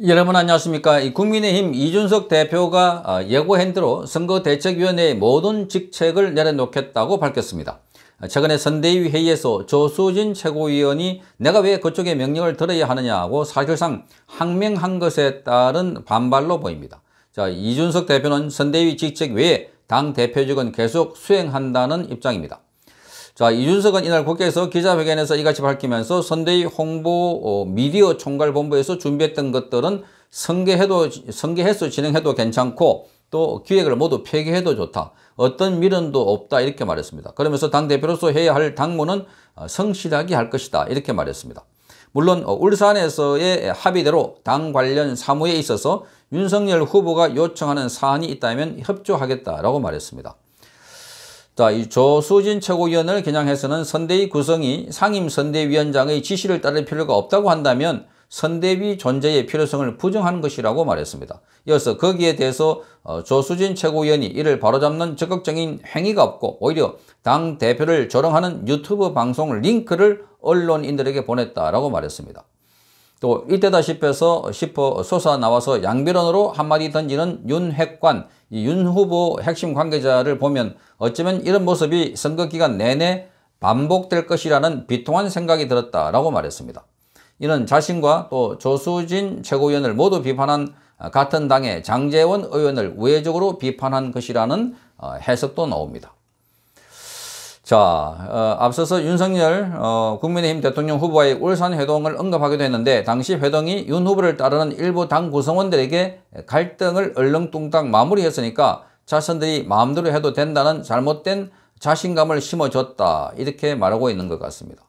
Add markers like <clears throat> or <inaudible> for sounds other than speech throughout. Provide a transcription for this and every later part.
여러분 안녕하십니까. 국민의힘 이준석 대표가 어, 예고한 대로 선거대책위원회의 모든 직책을 내려놓겠다고 밝혔습니다. 최근에 선대위 회의에서 조수진 최고위원이 내가 왜 그쪽의 명령을 들어야 하느냐고 사실상 항명한 것에 따른 반발로 보입니다. 자, 이준석 대표는 선대위 직책 외에 당 대표직은 계속 수행한다는 입장입니다. 자, 이준석은 이날 국회에서 기자회견에서 이같이 밝히면서 선대위 홍보 어, 미디어 총괄본부에서 준비했던 것들은 성계해도, 성계해서 진행해도 괜찮고 또 기획을 모두 폐기해도 좋다. 어떤 미련도 없다. 이렇게 말했습니다. 그러면서 당대표로서 해야 할 당무는 어, 성실하게 할 것이다. 이렇게 말했습니다. 물론 어, 울산에서의 합의대로 당 관련 사무에 있어서 윤석열 후보가 요청하는 사안이 있다면 협조하겠다라고 말했습니다. 자, 이 조수진 최고위원을 겨냥해서는 선대위 구성이 상임 선대위원장의 지시를 따를 필요가 없다고 한다면 선대위 존재의 필요성을 부정하는 것이라고 말했습니다. 이어서 거기에 대해서 어, 조수진 최고위원이 이를 바로잡는 적극적인 행위가 없고 오히려 당 대표를 조롱하는 유튜브 방송 링크를 언론인들에게 보냈다라고 말했습니다. 또 이때다 싶어서 싶어 솟아 나와서 양변론으로 한마디 던지는 윤핵관, 윤 후보 핵심 관계자를 보면 어쩌면 이런 모습이 선거 기간 내내 반복될 것이라는 비통한 생각이 들었다라고 말했습니다. 이는 자신과 또 조수진 최고위원을 모두 비판한 같은 당의 장재원 의원을 우회적으로 비판한 것이라는 어, 해석도 나옵니다. 자, 어, 앞서서 윤석열 어, 국민의힘 대통령 후보와의 울산 회동을 언급하기도 했는데 당시 회동이 윤 후보를 따르는 일부 당 구성원들에게 갈등을 얼렁뚱땅 마무리했으니까 자신들이 마음대로 해도 된다는 잘못된 자신감을 심어줬다 이렇게 말하고 있는 것 같습니다.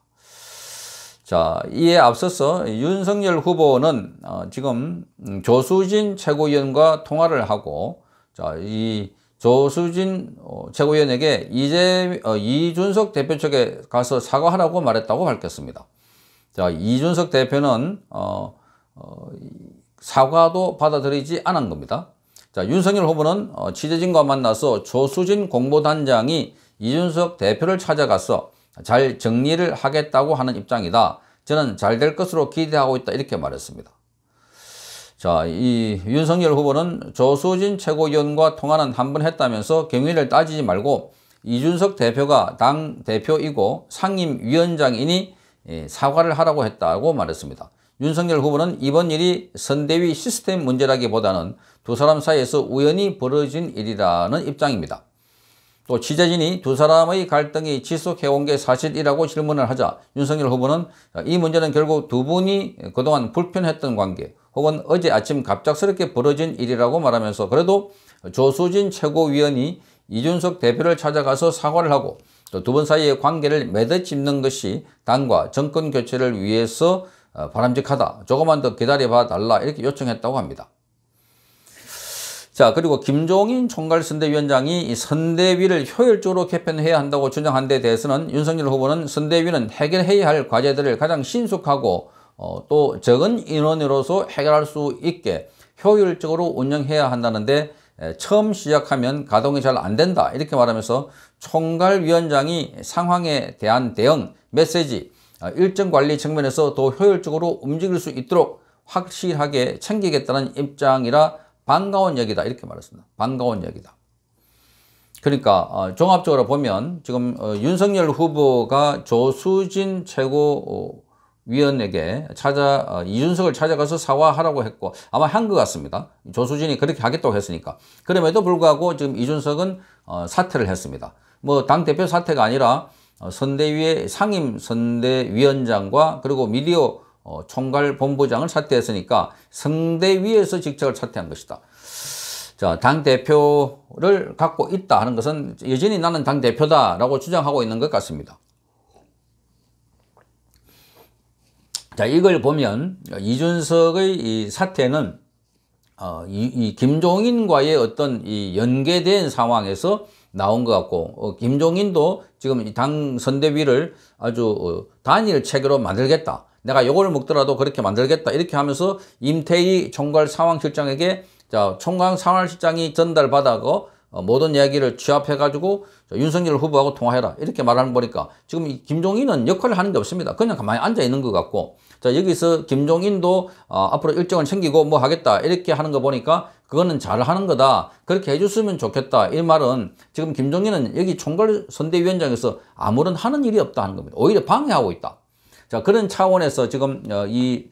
자, 이에 앞서서 윤석열 후보는 어, 지금 조수진 최고위원과 통화를 하고 자, 이 조수진 어, 최고위원에게 이제 어, 이준석 대표 측에 가서 사과하라고 말했다고 밝혔습니다. 자, 이준석 대표는 어, 어, 사과도 받아들이지 않은 겁니다. 자, 윤석열 후보는 어, 취재진과 만나서 조수진 공보단장이 이준석 대표를 찾아가서 잘 정리를 하겠다고 하는 입장이다. 저는 잘 될 것으로 기대하고 있다. 이렇게 말했습니다. 자, 이 윤석열 후보는 조수진 최고위원과 통화는 한 번 했다면서 경위를 따지지 말고 이준석 대표가 당 대표이고 상임위원장이니 예, 사과를 하라고 했다고 말했습니다. 윤석열 후보는 이번 일이 선대위 시스템 문제라기보다는 두 사람 사이에서 우연히 벌어진 일이라는 입장입니다. 또 취재진이 두 사람의 갈등이 지속해온 게 사실이라고 질문을 하자 윤석열 후보는 이 문제는 결국 두 분이 그동안 불편했던 관계 혹은 어제 아침 갑작스럽게 벌어진 일이라고 말하면서 그래도 조수진 최고위원이 이준석 대표를 찾아가서 사과를 하고 또 두 분 사이의 관계를 맺어짚는 것이 당과 정권 교체를 위해서 어, 바람직하다. 조금만 더 기다려봐 달라 이렇게 요청했다고 합니다. 자, 그리고 김종인 총괄선대위원장이 선대위를 효율적으로 개편해야 한다고 주장한 데 대해서는 윤석열 후보는 선대위는 해결해야 할 과제들을 가장 신속하고 어, 또 적은 인원으로서 해결할 수 있게 효율적으로 운영해야 한다는데 에, 처음 시작하면 가동이 잘 안 된다 이렇게 말하면서 총괄위원장이 상황에 대한 대응 메시지 어, 일정 관리 측면에서 더 효율적으로 움직일 수 있도록 확실하게 챙기겠다는 입장이라 반가운 얘기다 이렇게 말했습니다. 반가운 얘기다. 그러니까 어, 종합적으로 보면 지금 어, 윤석열 후보가 조수진 최고 위원에게 찾아 어, 이준석을 찾아가서 사과하라고 했고 아마 한 것 같습니다. 조수진이 그렇게 하겠다고 했으니까 그럼에도 불구하고 지금 이준석은 어, 사퇴를 했습니다. 뭐 당 대표 사퇴가 아니라 어, 선대위의 상임 선대위원장과 그리고 미디어 어, 총괄 본부장을 사퇴했으니까 성대위에서 직책을 사퇴한 것이다. 자, 당대표를 갖고 있다 하는 것은 여전히 나는 당대표다라고 주장하고 있는 것 같습니다. 자, 이걸 보면 이준석의 이 사태는 어, 이, 이 김종인과의 어떤 이 연계된 상황에서 나온 것 같고 어, 김종인도 지금 당 선대위를 아주 어, 단일 체계로 만들겠다. 내가 이걸 먹더라도 그렇게 만들겠다. 이렇게 하면서 임태희 총괄 상황실장에게 자, 총괄 상황실장이 전달받아고 어, 모든 이야기를 취합해가지고 윤석열 후보하고 통화해라. 이렇게 말하는 거니까 지금 김종인은 역할을 하는 게 없습니다. 그냥 가만히 앉아 있는 것 같고 자, 여기서 김종인도 어, 앞으로 일정을 챙기고 뭐 하겠다 이렇게 하는 거 보니까 그거는 잘 하는 거다. 그렇게 해줬으면 좋겠다. 이 말은 지금 김종인은 여기 총괄 선대위원장에서 아무런 하는 일이 없다 하는 겁니다. 오히려 방해하고 있다. 자, 그런 차원에서 지금 어, 이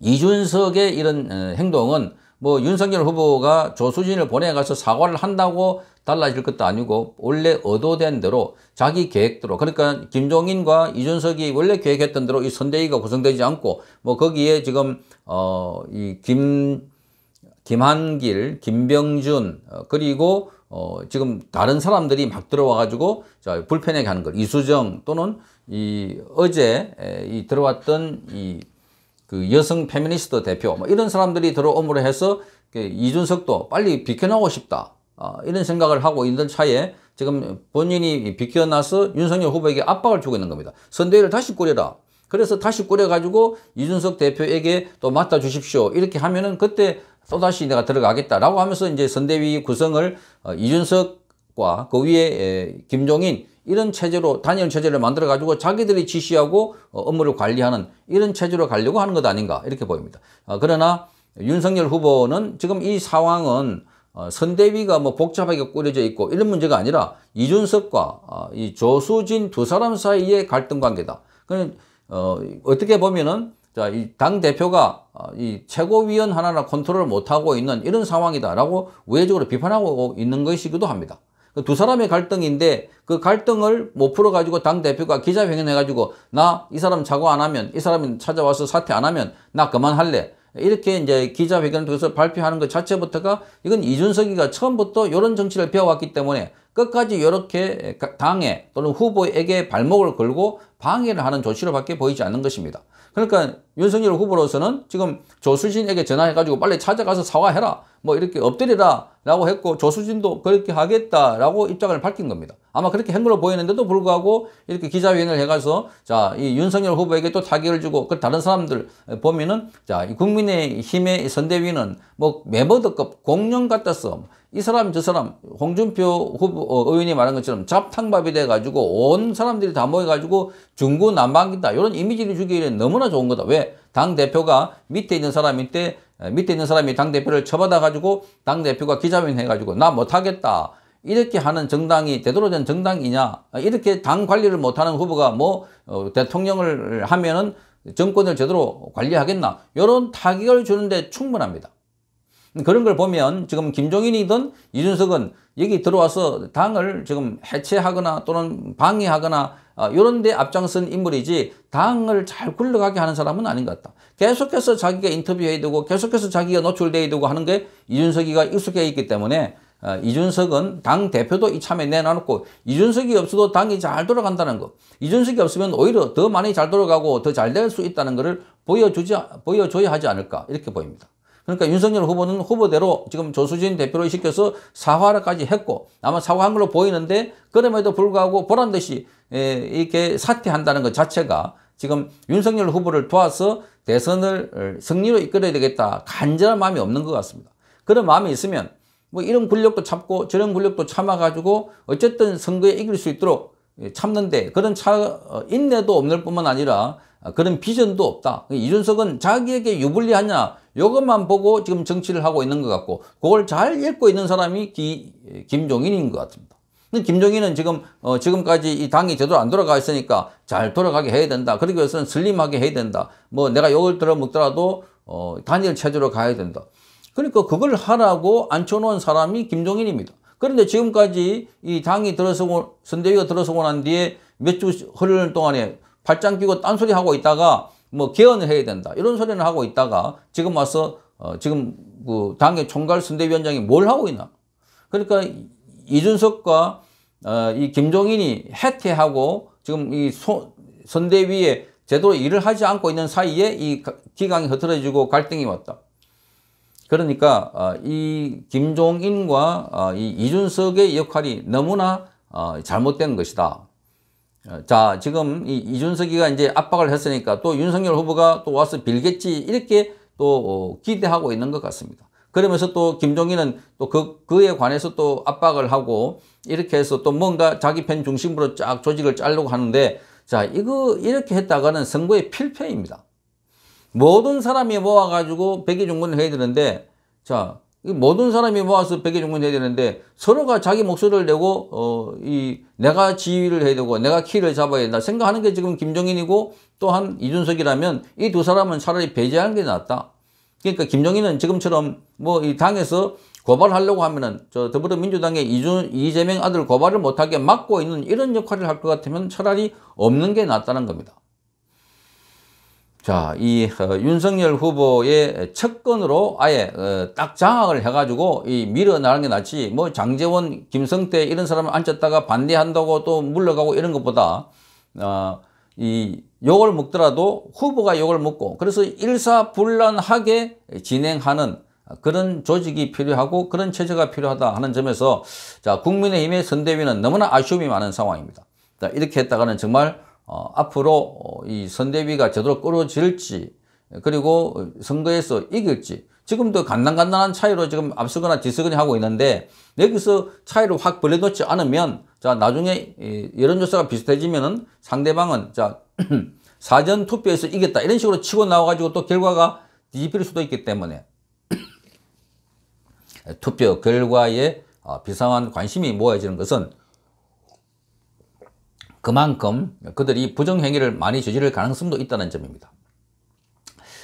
이준석의 이런 어, 행동은 뭐 윤석열 후보가 조수진을 보내가서 사과를 한다고 달라질 것도 아니고 원래 의도된 대로 자기 계획대로 그러니까 김종인과 이준석이 원래 계획했던 대로 이 선대위가 구성되지 않고 뭐 거기에 지금 어이김 김한길, 김병준 어, 그리고 어 지금 다른 사람들이 막 들어와 가지고 자 불편하게 하는 것 이수정 또는 이 어제 이 들어왔던 이 그 여성 페미니스트 대표 뭐 이런 사람들이 들어옴으로 해서 그 이준석도 빨리 비켜나고 싶다 어, 이런 생각을 하고 있는 차에 지금 본인이 비켜나서 윤석열 후보에게 압박을 주고 있는 겁니다. 선대위를 다시 꾸려라. 그래서 다시 꾸려가지고 이준석 대표에게 또 맡아 주십시오. 이렇게 하면은 그때 또다시 내가 들어가겠다라고 하면서 이제 선대위 구성을 어, 이준석 과 그 위에 김종인 이런 체제로 단일 체제를 만들어 가지고 자기들이 지시하고 어, 업무를 관리하는 이런 체제로 가려고 하는 것 아닌가 이렇게 보입니다. 어, 그러나 윤석열 후보는 지금 이 상황은 선대위가 뭐 복잡하게 꾸려져 있고 이런 문제가 아니라 이준석과 이 조수진 두 사람 사이의 갈등 관계다. 어, 어떻게 보면은 당 대표가 어, 이 최고위원 하나나 컨트롤을 못하고 있는 이런 상황이다라고 우회적으로 비판하고 있는 것이기도 합니다. 그두 사람의 갈등인데 그 갈등을 못 풀어가지고 당 대표가 기자회견 해가지고 나 이 사람 사과 안 하면 이 사람이 찾아와서 사퇴 안 하면 나 그만할래. 이렇게 이제 기자회견을 통해서 발표하는 것 자체부터가 이건 이준석이가 처음부터 이런 정치를 배워왔기 때문에 끝까지 이렇게 당에 또는 후보에게 발목을 걸고 방해를 하는 조치로밖에 보이지 않는 것입니다. 그러니까 윤석열 후보로서는 지금 조수진에게 전화해가지고 빨리 찾아가서 사과해라. 뭐 이렇게 엎드리라 라고 했고 조수진도 그렇게 하겠다라고 입장을 밝힌 겁니다. 아마 그렇게 한 걸로 보이는데도 불구하고 이렇게 기자회견을 해가서 자, 이 윤석열 후보에게 또 타격을 주고 그 다른 사람들 보면은 자, 이 국민의힘의 선대위는 뭐 메버드급 공룡 같았어. 이 사람 저 사람 홍준표 후보 어, 의원이 말한 것처럼 잡탕밥이 돼가지고 온 사람들이 다 모여가지고 중구난방이다 이런 이미지를 주기에는 너무나 좋은 거다. 왜? 당 대표가 밑에 있는 사람인데 밑에 있는 사람이 당 대표를 쳐받아 가지고 당 대표가 기자회견 해가지고 나 못하겠다. 이렇게 하는 정당이 되도록 된 정당이냐 이렇게 당 관리를 못하는 후보가 뭐 어, 대통령을 하면은 정권을 제대로 관리하겠나 이런 타격을 주는데 충분합니다. 그런 걸 보면 지금 김종인이든 이준석은 여기 들어와서 당을 지금 해체하거나 또는 방해하거나 이런 어, 데 앞장선 인물이지 당을 잘 굴러가게 하는 사람은 아닌 것 같다. 계속해서 자기가 인터뷰해야 되고 계속해서 자기가 노출돼야 되고 하는 게 이준석이가 익숙해 있기 때문에 어, 이준석은 당 대표도 이참에 내놔놓고 이준석이 없어도 당이 잘 돌아간다는 거. 이준석이 없으면 오히려 더 많이 잘 돌아가고 더 잘 될 수 있다는 것을 보여주지 보여줘야 하지 않을까 이렇게 보입니다. 그러니까 윤석열 후보는 후보대로 지금 조수진 대표를 시켜서 사과를까지 했고 아마 사과한 걸로 보이는데 그럼에도 불구하고 보란 듯이 이렇게 사퇴한다는 것 자체가 지금 윤석열 후보를 도와서 대선을 승리로 이끌어야 되겠다 간절한 마음이 없는 것 같습니다. 그런 마음이 있으면 뭐 이런 권력도 참고 저런 권력도 참아가지고 어쨌든 선거에 이길 수 있도록 참는데 그런 차, 어, 인내도 없는 뿐만 아니라 그런 비전도 없다. 이준석은 자기에게 유불리하냐 이것만 보고 지금 정치를 하고 있는 것 같고 그걸 잘 읽고 있는 사람이 기, 김종인인 것 같습니다. 김종인은 지금 어, 지금까지 이 당이 제대로 안 돌아가 있으니까 잘 돌아가게 해야 된다. 그러기 위해서는 슬림하게 해야 된다. 뭐 내가 욕을 들어 먹더라도 어, 단일 체제로 가야 된다. 그러니까 그걸 하라고 앉혀놓은 사람이 김종인입니다. 그런데 지금까지 이 당이 들어서고 선대위가 들어서고 난 뒤에 몇 주 흐르는 동안에 발장 끼고 딴소리 하고 있다가 뭐 개헌을 해야 된다 이런 소리를 하고 있다가 지금 와서 어 지금 그 당의 총괄 선대위원장이 뭘 하고 있나 그러니까 이준석과 어 이 김종인이 해태하고 지금 이 소, 선대위에 제대로 일을 하지 않고 있는 사이에 이 기강이 흐트러지고 갈등이 왔다. 그러니까 어, 이 김종인과 어, 이 이준석의 역할이 너무나 어, 잘못된 것이다. 자, 지금 이 이준석이가 이제 압박을 했으니까 또 윤석열 후보가 또 와서 빌겠지 이렇게 또 기대하고 있는 것 같습니다. 그러면서 또 김종인은 또 그, 그에 관해서 또 압박을 하고 이렇게 해서 또 뭔가 자기 편 중심으로 쫙 조직을 짜려고 하는데 자, 이거 이렇게 했다가는 선거의 필패입니다. 모든 사람이 모아가지고 백의종군을 해야 되는데, 자, 이 모든 사람이 모아서 백의 종군을 해야 되는데, 서로가 자기 목소리를 내고, 어, 이, 내가 지휘를 해야 되고, 내가 키를 잡아야 된다. 생각하는 게 지금 김종인이고, 또한 이준석이라면 이 두 사람은 차라리 배제하는 게 낫다. 그러니까 김종인은 지금처럼 뭐 이 당에서 고발하려고 하면은 저 더불어민주당의 이준, 이재명 아들 고발을 못하게 막고 있는 이런 역할을 할 것 같으면 차라리 없는 게 낫다는 겁니다. 자, 이 어, 윤석열 후보의 척건으로 아예 어, 딱 장악을 해가지고 이 밀어나가는 게 낫지. 뭐 장재원, 김성태 이런 사람을 앉혔다가 반대한다고 또 물러가고 이런 것보다 어, 이 욕을 먹더라도 후보가 욕을 먹고 그래서 일사불란하게 진행하는 그런 조직이 필요하고 그런 체제가 필요하다 하는 점에서 자 국민의힘의 선대위는 너무나 아쉬움이 많은 상황입니다. 자, 이렇게 했다가는 정말 어, 앞으로 어, 이 선대위가 제대로 끌어질지 그리고 선거에서 이길지 지금도 간단간단한 차이로 지금 앞서거나 뒤서거나 하고 있는데 여기서 차이를 확 벌려놓지 않으면 자 나중에 여론조사가 비슷해지면은 상대방은 자 <clears throat> 사전 투표에서 이겼다 이런 식으로 치고 나와가지고 또 결과가 뒤집힐 수도 있기 때문에 <clears throat> 투표 결과에 어, 비상한 관심이 모아지는 것은 그만큼 그들이 부정행위를 많이 저지를 가능성도 있다는 점입니다.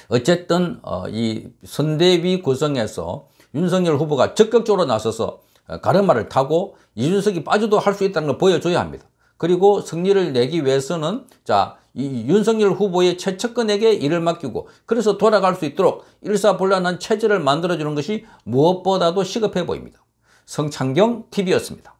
어쨌든 어, 이 선대위 구성에서 윤석열 후보가 적극적으로 나서서 어, 가르마를 타고 이준석이 빠져도 할 수 있다는 걸 보여줘야 합니다. 그리고 승리를 내기 위해서는 자, 이 윤석열 후보의 최측근에게 일을 맡기고 그래서 돌아갈 수 있도록 일사불란한 체제를 만들어주는 것이 무엇보다도 시급해 보입니다. 성창경 TV였습니다.